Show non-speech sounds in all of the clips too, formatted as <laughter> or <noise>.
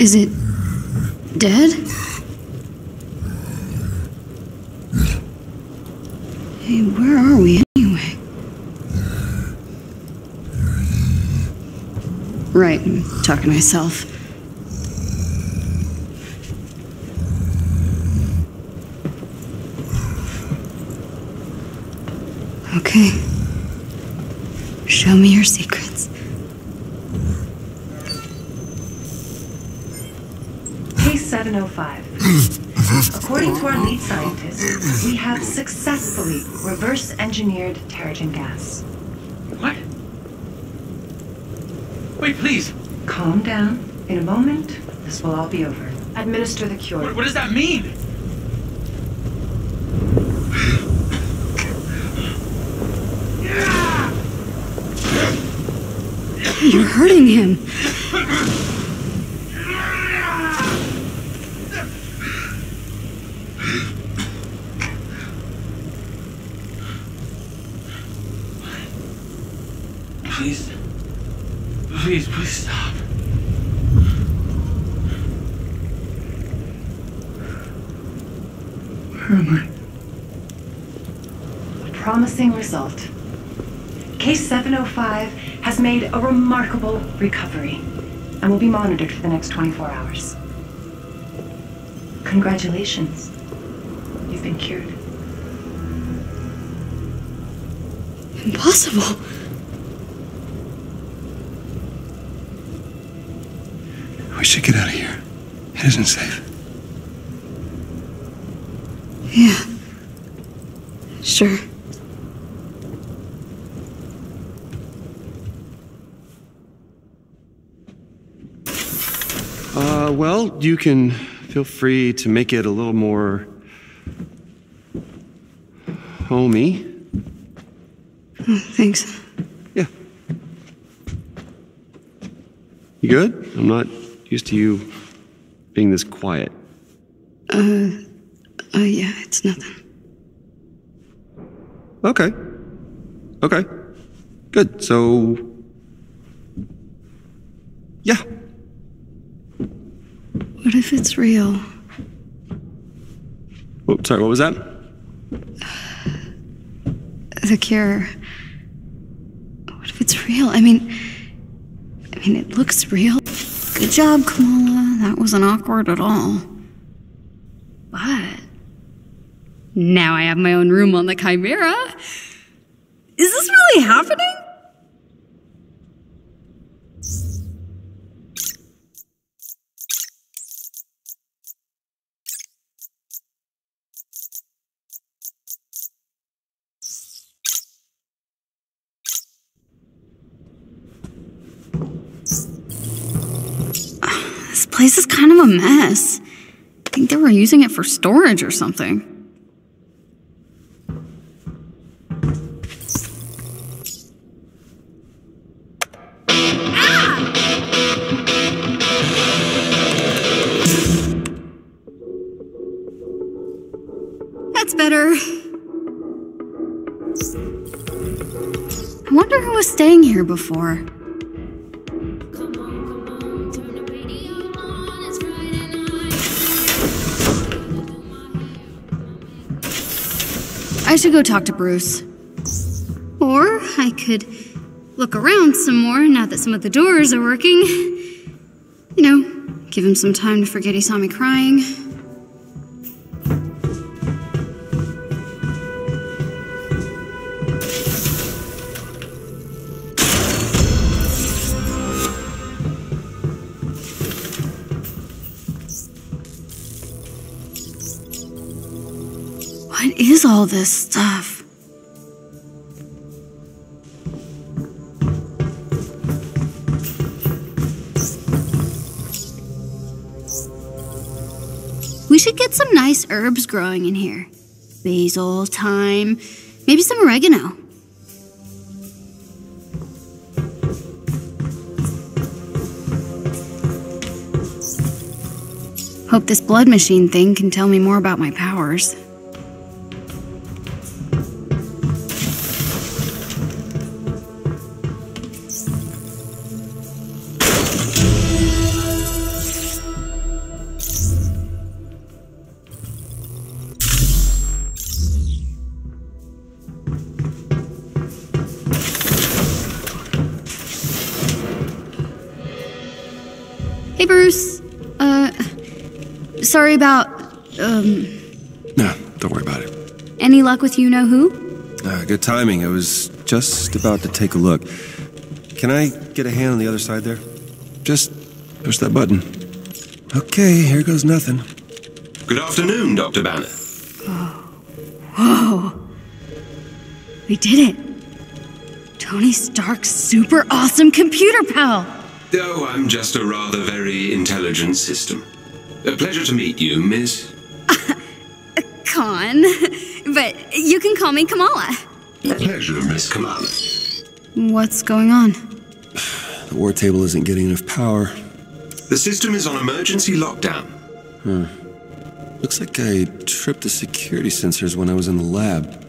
Is it dead? Hey, where are we anyway? Right, I'm talking to myself. According to our lead scientist, we have successfully reverse engineered Terrigen gas. What? Wait, please. Calm down. In a moment, this will all be over. Administer the cure. What, what does that mean? You're hurting him. Where am I? A promising result. Case 705 has made a remarkable recovery and will be monitored for the next 24 hours. Congratulations. You've been cured. Impossible. We should get out of here. It isn't safe. Yeah. Sure. Uh, well, you can feel free to make it a little more homey. Oh, thanks. Yeah. You good? I'm not used to you being this quiet. Uh, uh, yeah, it's nothing. Okay. Okay. Good. So, yeah. What if it's real? Oh, sorry, what was that? The cure. What if it's real? I mean, I mean, it looks real. Good job, Kamala. That wasn't awkward at all. But now I have my own room on the Chimera. Is this really happening? This place is kind of a mess. I think they were using it for storage or something. Better. I wonder who was staying here before. I should go talk to Bruce. Or I could look around some more now that some of the doors are working. You know, give him some time to forget he saw me crying. All this stuff? We should get some nice herbs growing in here. Basil, thyme, maybe some oregano. Hope this blood machine thing can tell me more about my powers. Sorry about, um, No, don't worry about it. any luck with you know who? Uh, good timing. I was just about to take a look. Can I get a hand on the other side there? Just push that button. Okay, here goes nothing. Good afternoon, Dr. Banner. Oh. Whoa. We did it. Tony Stark's super awesome computer pal. Oh, I'm just a rather very intelligent system. A pleasure to meet you, Miss. <laughs> Khan. But you can call me Kamala. A pleasure, Miss Kamala. What's going on? The war table isn't getting enough power. The system is on emergency lockdown. Hmm. Looks like I tripped the security sensors when I was in the lab.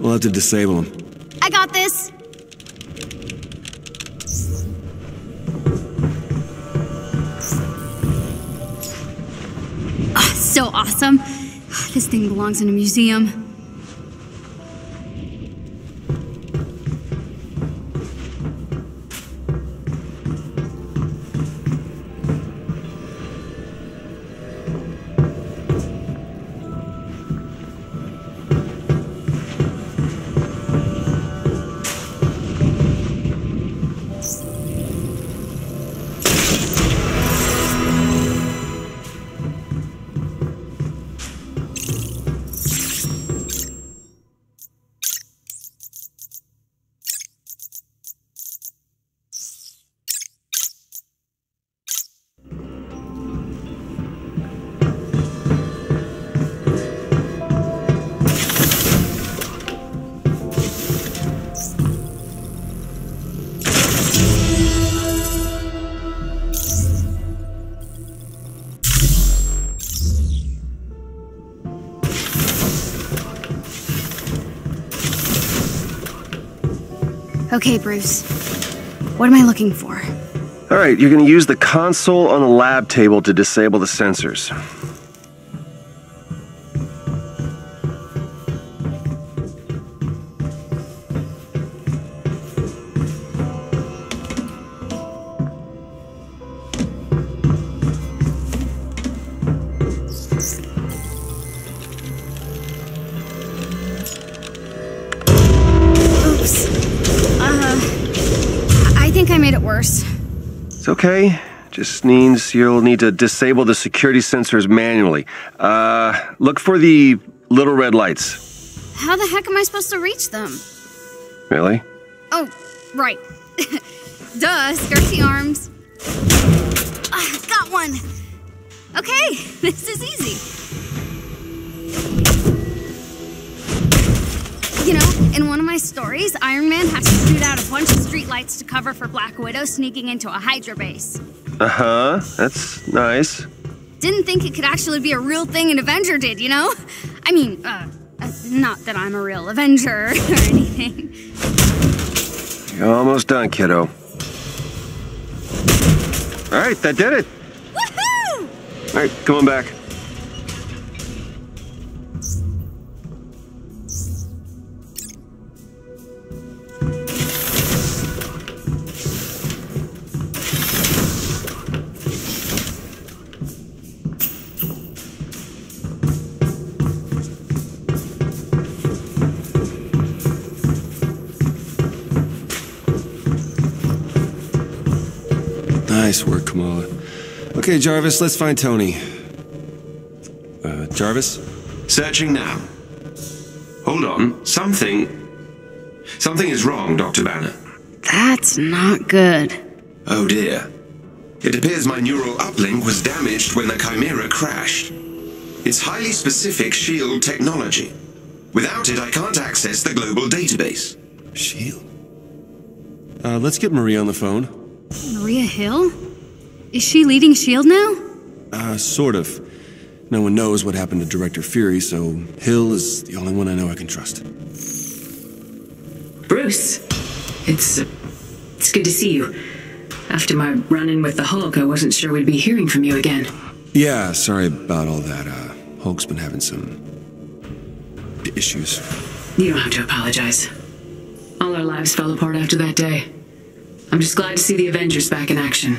We'll have to disable them. I got this. So awesome. Ah, this thing belongs in a museum. Okay, Bruce. What am I looking for? All right, you're to use the console on the lab table to disable the sensors. Okay. Just means you'll need to disable the security sensors manually. Uh, look for the little red lights. How the heck am I supposed to reach them? Really? Oh, right. <laughs> Duh, skirty arms. Ah, got one. Okay, <laughs> this is easy. In one of my stories, Iron Man has to shoot out a bunch of streetlights to cover for Black Widow sneaking into a Hydra base. Uh huh. That's nice. Didn't think it could actually be a real thing an Avenger did, you know? I mean, uh, uh not that I'm a real Avenger <laughs> or anything. You're almost done, kiddo. All right, that did it. Woohoo! All right, come on back. Jarvis, let's find Tony. Uh, Jarvis? Searching now. Hold on. Something. Something is wrong, Dr. Banner. That's not good. Oh dear. It appears my neural uplink was damaged when the Chimera crashed. It's highly specific SHIELD technology. Without it, I can't access the global database. Shield. Uh, let's get Maria on the phone. Maria Hill? Is she leading S.H.I.E.L.D. now? Uh, sort of. No one knows what happened to Director Fury, so Hill is the only one I know I can trust. Bruce, it's uh, it's good to see you. After my run-in with the Hulk, I wasn't sure we'd be hearing from you again. Yeah, sorry about all that. Uh, Hulk's been having some issues. You don't have to apologize. All our lives fell apart after that day. I'm just glad to see the Avengers back in action.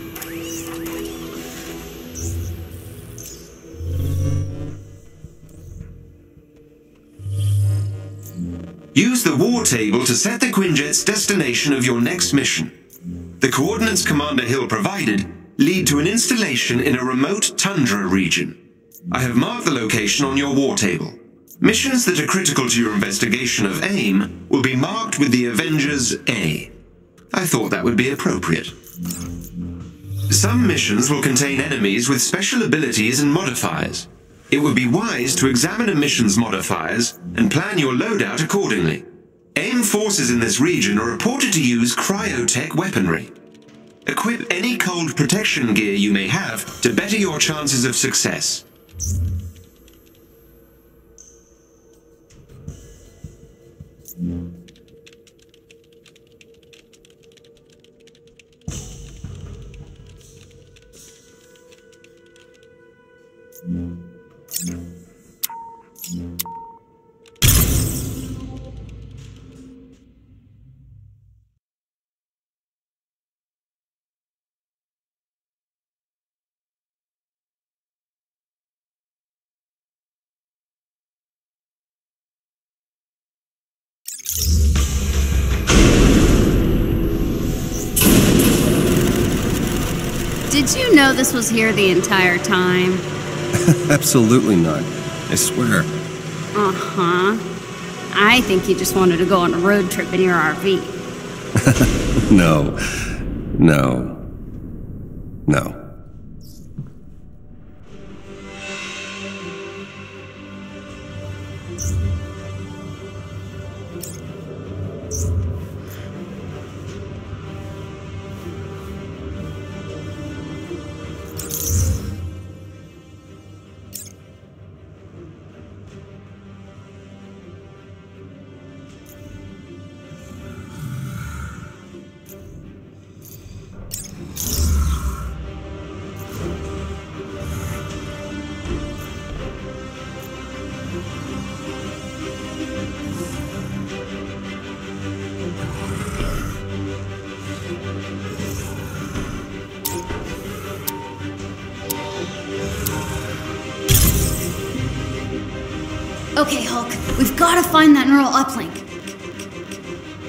Use the war table to set the Quinjet's destination of your next mission. The coordinates Commander Hill provided lead to an installation in a remote tundra region. I have marked the location on your war table. Missions that are critical to your investigation of AIM will be marked with the Avengers A. I thought that would be appropriate. Some missions will contain enemies with special abilities and modifiers. It would be wise to examine emissions modifiers and plan your loadout accordingly. AIM forces in this region are reported to use cryotech weaponry. Equip any cold protection gear you may have to better your chances of success. Did you know this was here the entire time? <laughs> Absolutely not. I swear. Uh huh. I think you just wanted to go on a road trip in your RV. <laughs> No. No. No. We've got to find that neural uplink.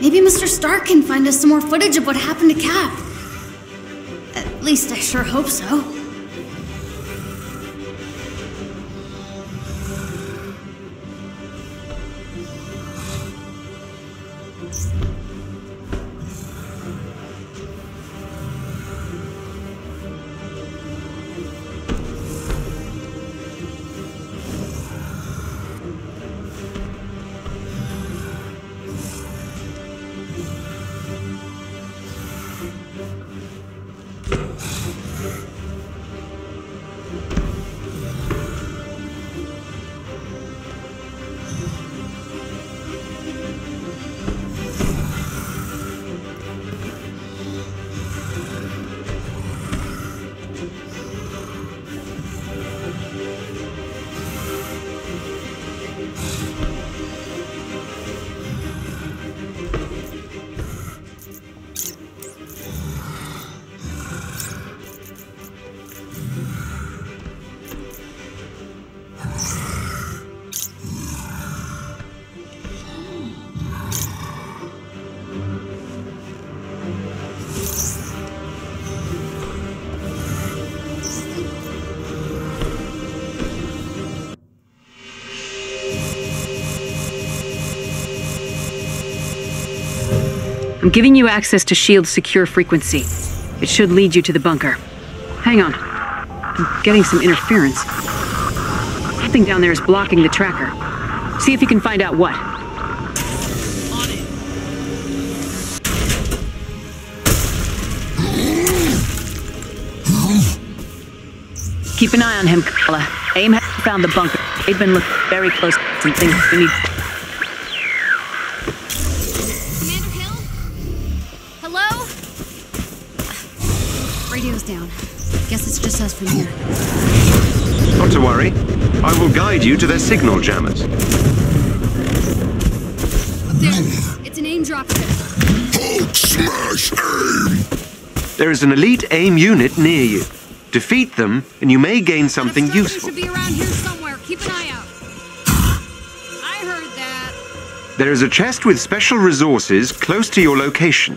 Maybe Mr. Stark can find us some more footage of what happened to Cap. At least I sure hope so. I'm giving you access to SHIELD's secure frequency. It should lead you to the bunker. Hang on. I'm getting some interference. Something down there is blocking the tracker. See if you can find out what. Keep an eye on him, Kamala. AIM has found the bunker. They've been looking very close some things we need. Commander Hill? Hello? Radio's down. Guess it's from here. Not to worry. I will guide you to their signal jammers. There! It's an AIM dropship. Smash AIM! There is an elite AIM unit near you. Defeat them, and you may gain something That useful. should be around here somewhere. Keep an eye out. I heard that. There is a chest with special resources close to your location.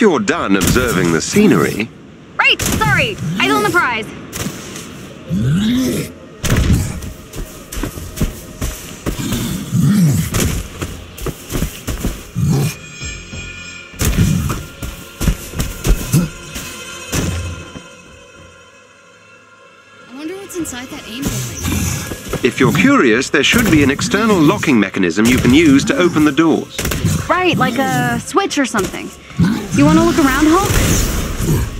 If you're done observing the scenery, Right, sorry. Eyes on the prize. I wonder what's inside that AIM building. if you're curious, there should be an external locking mechanism you can use to open the doors. Right, like a switch or something. You want to look around, Hulk?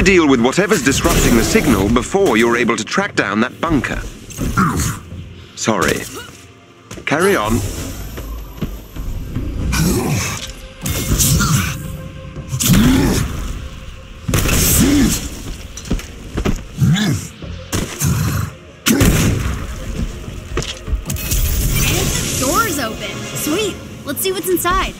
To deal with whatever's disrupting the signal before you're able to track down that bunker. Sorry. Carry on. Door's open. Sweet. Let's see what's inside.